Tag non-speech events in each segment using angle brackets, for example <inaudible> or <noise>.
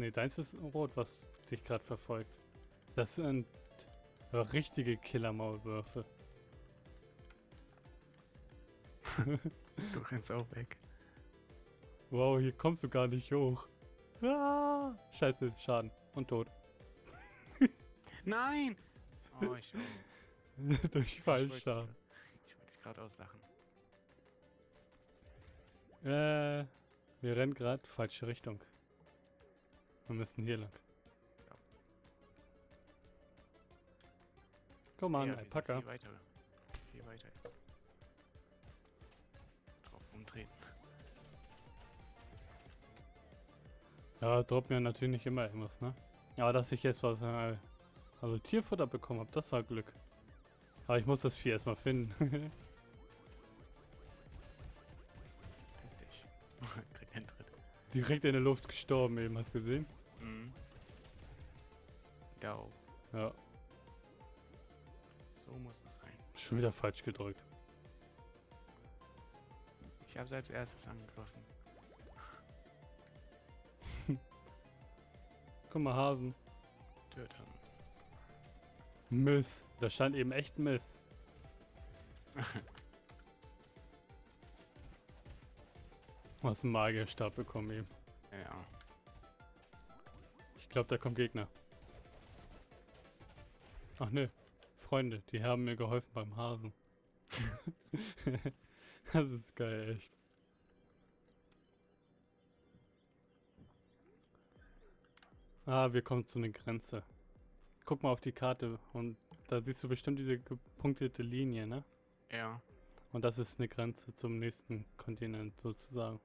Nee, deins ist rot, was dich gerade verfolgt. Das sind richtige Killer-Maulwürfe. Du rennst auch weg. Wow, hier kommst du gar nicht hoch. Ah, scheiße, Schaden und tot. Nein! Oh, ich, <laughs> Durch Fallschaden. ich wollte dich gerade auslachen. Äh, wir rennen gerade falsche Richtung. Wir müssen hier lang. Ja. Komm mal, Ja, Alpaka. Viel weiter. Viel weiter jetzt. Drauf umdrehen. Ja, droppt mir natürlich immer irgendwas, ne? Aber dass ich jetzt was, äh, also Tierfutter bekommen habe, das war Glück. Aber ich muss das Vieh erstmal finden. <laughs> Piss dich. <laughs> Krieg einen Tritt. Direkt in der Luft gestorben eben, hast du gesehen? Go. Ja, So muss es sein. schon wieder falsch gedrückt. Ich habe sie als erstes angegriffen. <laughs> Guck mal, Hasen. Töten. Miss. Da stand eben echt Miss. <laughs> Hast einen Magierstab bekommen eben. Ja. Ich glaube, da kommt Gegner. Ach ne, Freunde, die haben mir geholfen beim Hasen. <laughs> das ist geil, echt. Ah, wir kommen zu einer Grenze. Guck mal auf die Karte und da siehst du bestimmt diese gepunktete Linie, ne? Ja. Und das ist eine Grenze zum nächsten Kontinent sozusagen.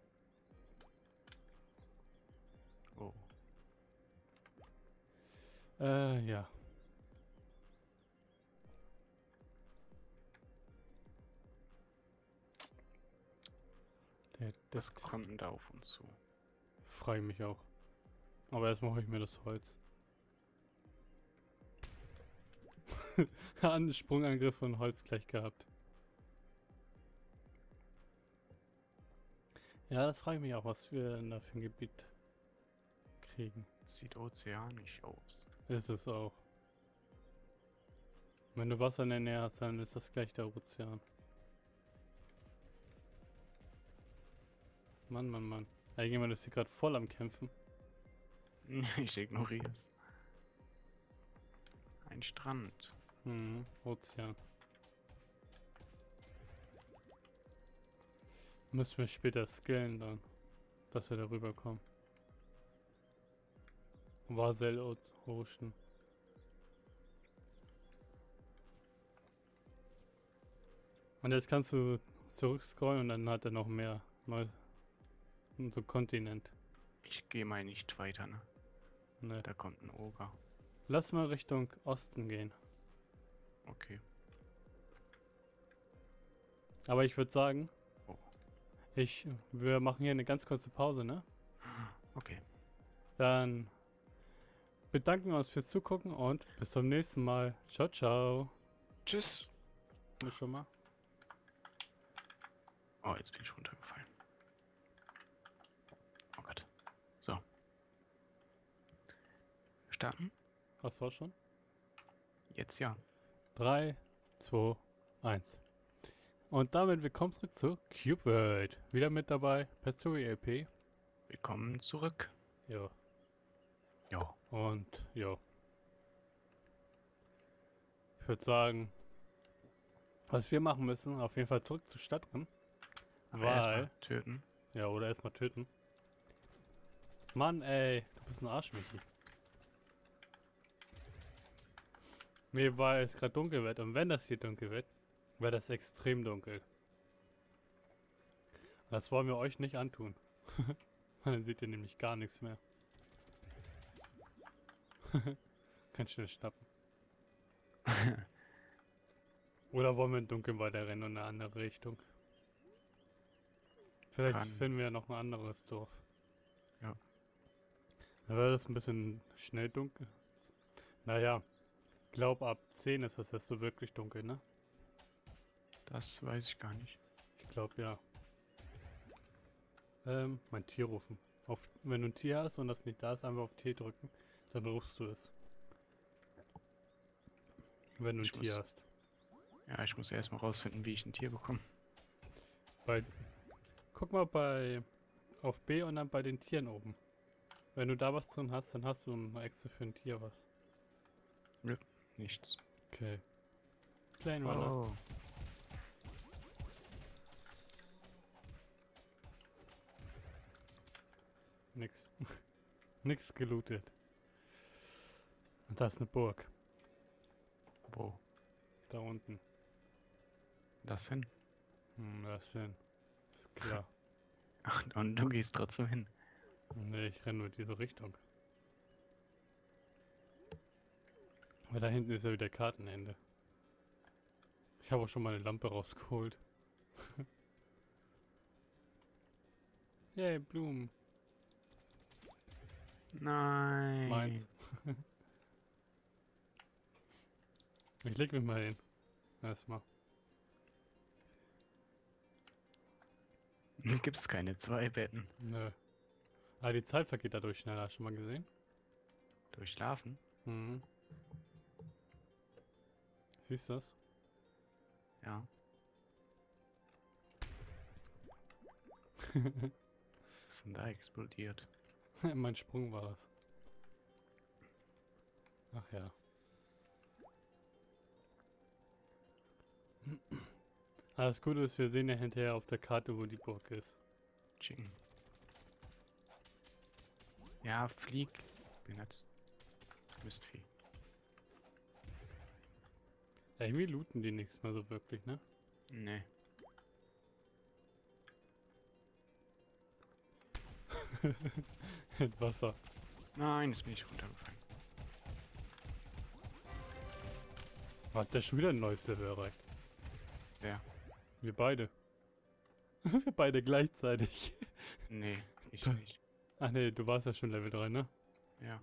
Oh. Äh, ja. Das kommt da auf uns zu? freue mich auch. Aber erstmal hole ich mir das Holz. <laughs> An Sprungangriff und Holz gleich gehabt. Ja, das frage ich mich auch, was wir denn da für ein Gebiet kriegen. Sieht ozeanisch aus. Ist es auch. Wenn du Wasser in der Nähe hast, dann ist das gleich der Ozean. Mann, Mann, Mann. Irgendjemand ist hier gerade voll am Kämpfen. <laughs> ich ignoriere es. Ein Strand. Mhm, Ozean. Müssen wir später skillen dann, dass wir darüber kommen. Vasel Ocean. Und jetzt kannst du zurückscrollen und dann hat er noch mehr neu so Kontinent. Ich gehe mal nicht weiter, ne? Ne. Da kommt ein Oger. Lass mal Richtung Osten gehen. Okay. Aber ich würde sagen, Oh. ich, wir machen hier eine ganz kurze Pause, ne? Okay. Dann bedanken wir uns fürs Zugucken und bis zum nächsten Mal. Ciao, ciao. Tschüss. Schon mal. Oh, jetzt bin ich runtergefallen. Oh Gott. So. Starten? Hast du auch schon? Jetzt ja. 3, 2, 1. Und damit willkommen zurück zu Cube World. Wieder mit dabei, Pasturi LP. Willkommen zurück. Ja. Jo. Und ja. Ich würde sagen, was wir machen müssen, auf jeden Fall zurück zur Stadt kommen. Weil. töten. Ja, oder erstmal töten. Mann, ey, du bist ein Arsch, Michi. Mir war es gerade dunkel wird und wenn das hier dunkel wird, wäre das extrem dunkel. Das wollen wir euch nicht antun. <laughs> Dann seht ihr nämlich gar nichts mehr. <laughs> Kann schnell schnappen. <laughs> Oder wollen wir im Dunkeln weiterrennen und in eine andere Richtung? Vielleicht Kann. finden wir noch ein anderes Dorf. Ja. Da wird es ein bisschen schnell dunkel. Naja, glaub ab 10 ist das erst so wirklich dunkel, ne? Das weiß ich gar nicht. Ich glaube ja. Ähm, mein Tier rufen. Auf, wenn du ein Tier hast und das nicht da ist, einfach auf T drücken, dann rufst du es. Wenn du ein Ich Tier muss- hast. Ja, ich muss erstmal rausfinden, wie ich ein Tier bekomme. Bei, guck mal bei auf B und dann bei den Tieren oben. Wenn du da was drin hast, dann hast du noch extra für ein Tier was. Nichts. Okay. Plane Runner. Oh. Nix. <laughs> Nix gelootet. Und da ist eine Burg. Wo? Da unten. Das hin? Hm, da ist hin. Ist klar. Und, <laughs> und du gehst trotzdem hin. nee, ich renne nur diese Richtung. Weil da hinten ist ja wieder Kartenende. Ich habe auch schon mal eine Lampe rausgeholt. <laughs> Yay, Blumen. Nein. Meins. <laughs> ich leg mich mal hin. Erstmal. Gibt es keine zwei Betten? Nö. Aber die Zeit vergeht dadurch schneller, hast du schon mal gesehen? Durchschlafen? Mhm. Siehst du das? Ja. Was <laughs> ist denn da explodiert? <laughs> mein Sprung war das. Ach ja. <clears throat> Alles Gute ist, wir sehen ja hinterher auf der Karte, wo die Burg ist. Chicken. Ja, flieg. Benutzt. Mistvieh. Irgendwie looten die nichts mehr so wirklich, ne? Nee. Mit <laughs> Wasser. Nein, jetzt bin ich runtergefallen. Hat der schon wieder ein neues Level erreicht? Wer? Wir beide. <laughs> wir beide gleichzeitig. Nee, ich <laughs> nicht. Ach nee, du warst ja schon Level 3, ne? Ja.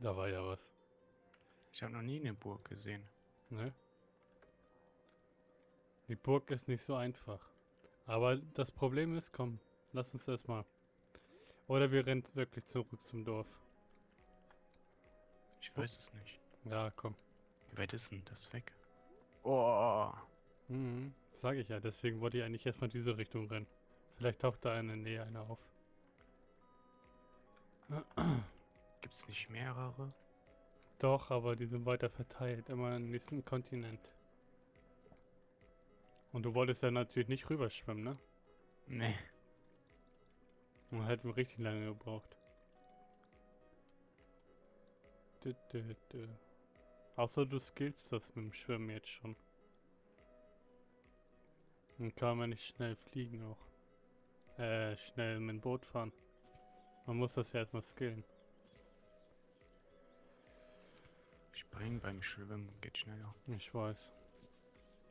Da war ja was. Ich habe noch nie eine Burg gesehen. Ne? Die Burg ist nicht so einfach. Aber das Problem ist, komm, lass uns das mal. Oder wir rennen wirklich zurück zum Dorf. Ich weiß es nicht. Ja, komm. Wie weit ist denn das weg? Oh. Mhm, sag ich ja. Deswegen wollte ich eigentlich erstmal diese Richtung rennen. Vielleicht taucht da in der Nähe einer auf. Gibt's nicht mehrere? Doch, aber die sind weiter verteilt. Immer im nächsten Kontinent. Und du wolltest ja natürlich nicht rüberschwimmen, ne? Nee. Dann hätten wir richtig lange gebraucht. Dü, dü, dü. Außer du skillst das mit dem Schwimmen jetzt schon. Dann kann man nicht schnell fliegen auch. Äh, schnell mit dem Boot fahren. Man muss das ja erstmal skillen. Springen beim Schwimmen geht schneller. Ich weiß.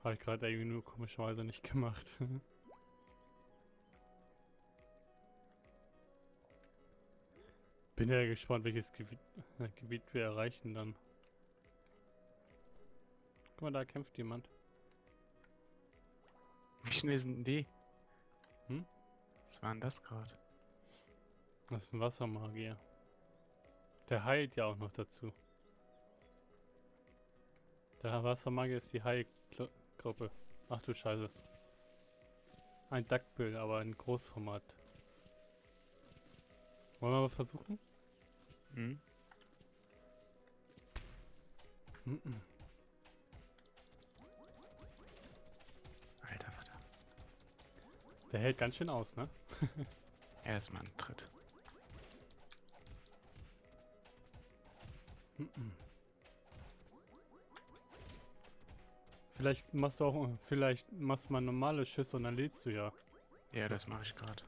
Habe ich gerade irgendwie nur komischerweise nicht gemacht. <laughs> Bin ja gespannt, welches Gebiet, äh, Gebiet wir erreichen dann. Guck mal, da kämpft jemand. Wie schnell sind die? Hm? Was war denn das gerade? Das ist ein Wassermagier. Der heilt ja auch noch dazu. Der Wassermagier ist die Heilgruppe. Ach du Scheiße. Ein Duckbill, aber in Großformat. Wollen wir mal versuchen? Hm? Mhm. Alter, Vater. Der hält ganz schön aus, ne? <laughs> Erstmal ein Tritt. Mhm. Vielleicht machst du auch, vielleicht machst du mal normale Schüsse und dann lädst du ja. Ja, das mache ich gerade.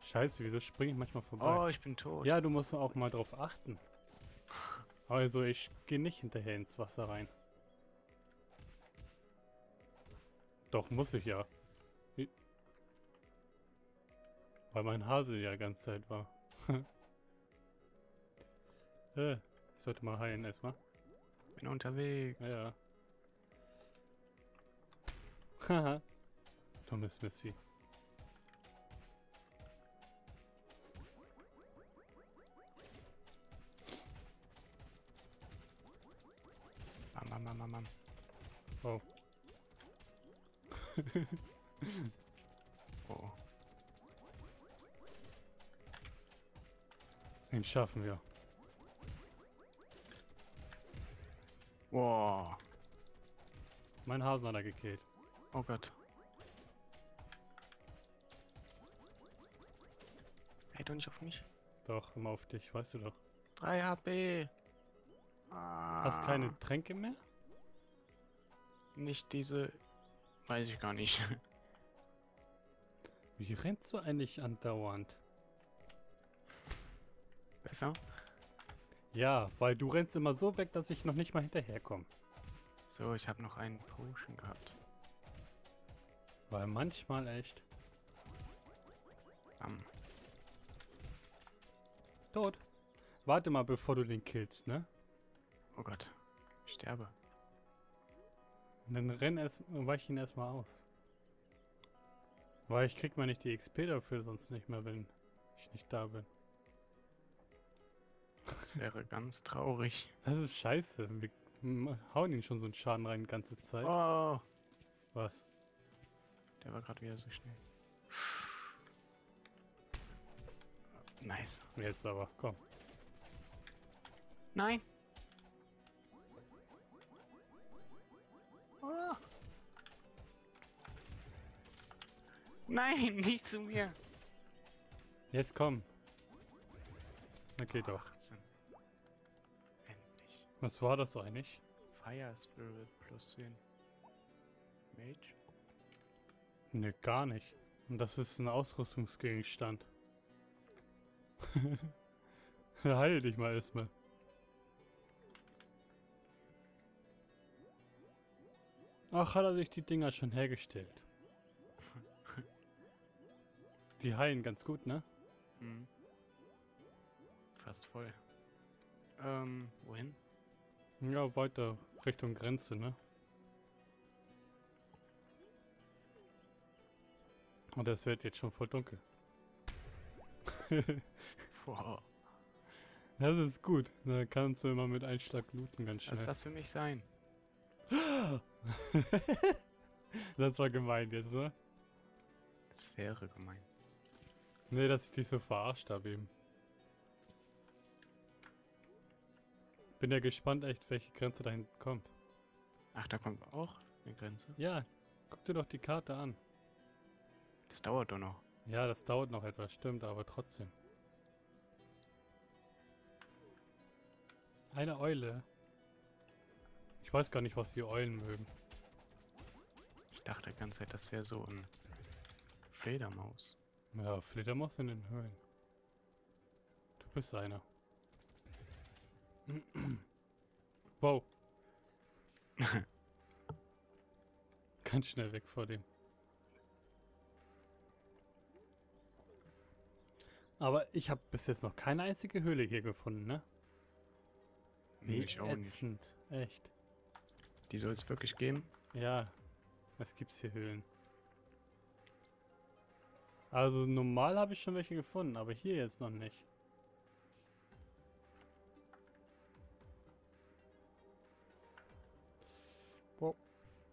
Scheiße, wieso springe ich manchmal vorbei? Oh, ich bin tot. Ja, du musst auch mal drauf achten. <laughs> Also ich gehe nicht hinterher ins Wasser rein. Doch, muss ich ja. Weil mein Hase ja die ganze Zeit war. <laughs> äh, ich sollte mal heilen erstmal. Bin unterwegs. Ja, ja. Haha. Dummes Missy. Bam, bam, bam, bam, bam. Oh. <laughs> Oh. Den schaffen wir. Wow. Mein Hasen hat er gekillt. Oh Gott. Hey, doch nicht auf mich. Doch, immer auf dich, weißt du doch. 3 HP. Ah, Hast keine Tränke mehr? Nicht diese. Weiß ich gar nicht. <laughs> Wie rennst du eigentlich andauernd? Besser? Ja, weil du rennst immer so weg, dass ich noch nicht mal hinterherkomme. So, ich habe noch einen Potion gehabt. Weil manchmal echt. Bam. Tot. Warte mal, bevor du den killst, ne? Oh Gott. Ich sterbe. Und dann renn erst, weich ihn erstmal aus. Weil ich krieg mal nicht die XP dafür, sonst nicht mehr, wenn ich nicht da bin. Das wäre ganz traurig. Das ist scheiße. Wir hauen ihn schon so einen Schaden rein die ganze Zeit. Oh, Was? der war gerade wieder so schnell. Nice. Jetzt aber, komm. Nein. Oh. Nein, nicht zu mir. Jetzt komm. Okay, doch. 18. Endlich. Was war das eigentlich? Fire Spirit plus 10. Mage? Ne, gar nicht. Und das ist ein Ausrüstungsgegenstand. <laughs> Heil dich mal erstmal. Ach, hat er sich die Dinger schon hergestellt. <laughs> Die heilen ganz gut, ne? Hm. Fast voll. Ähm, wohin? Ja, weiter Richtung Grenze, ne? Und es wird jetzt schon voll dunkel. <laughs> Wow. Das ist gut. Da kannst du immer mit Einschlag looten ganz Was soll schnell. das für mich sein? <laughs> das war gemein jetzt, ne? Das wäre gemein. Nee, dass ich dich so verarscht habe eben. Bin ja gespannt echt, welche Grenze da hinten kommt. Ach, da kommt auch eine Grenze. Ja, guck dir doch die Karte an. Das dauert doch noch. Ja, das dauert noch etwas, stimmt, aber trotzdem. Eine Eule. Ich weiß gar nicht, was die Eulen mögen. Ich dachte die ganze Zeit, das wäre so ein Fledermaus. Ja, Fledermaus in den Höhlen. Du bist einer. Wow. <laughs> Ganz schnell weg vor dem. Aber ich habe bis jetzt noch keine einzige Höhle hier gefunden, ne? Wie ich auch nicht. ätzend. Echt. Die soll es wirklich geben? Ja, es gibt's hier Höhlen. Also normal habe ich schon welche gefunden, aber hier jetzt noch nicht.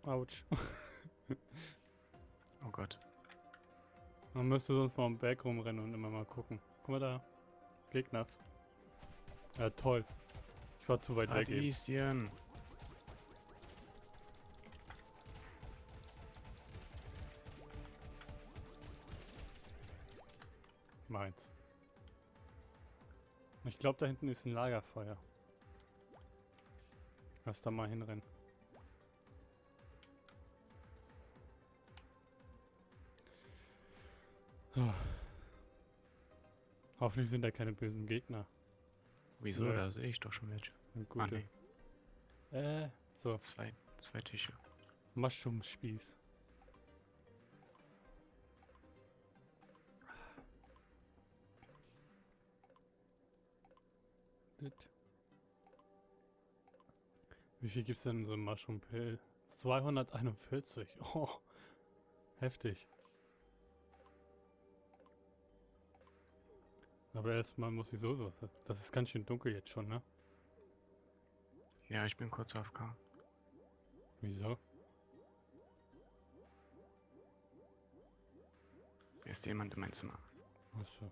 Autsch. <laughs> Oh Gott. Man müsste sonst mal am Berg rumrennen und immer mal gucken. Guck mal da. Gegners. Ja, toll. Ich war zu weit weg eben. Meins. Ich glaube, da hinten ist ein Lagerfeuer. Lass da mal hinrennen. Oh. Hoffentlich sind da keine bösen Gegner. Wieso? Nö. Da sehe ich doch schon welche. Sind Ah, Gute. nee. Äh, so. Zwei, zwei Tische. Mushroom-Spieß. Wie viel gibt's denn in so einem Mushroom Pill? 241. Oh, Heftig. Aber erstmal muss ich so so. Das ist ganz schön dunkel jetzt schon, ne? Ja, ich bin kurz auf K. Wieso? Ist jemand in mein Zimmer? Achso.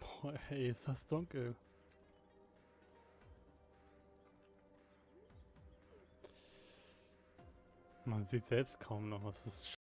Boah, ey, ist das dunkel. Man sieht selbst kaum noch, was ist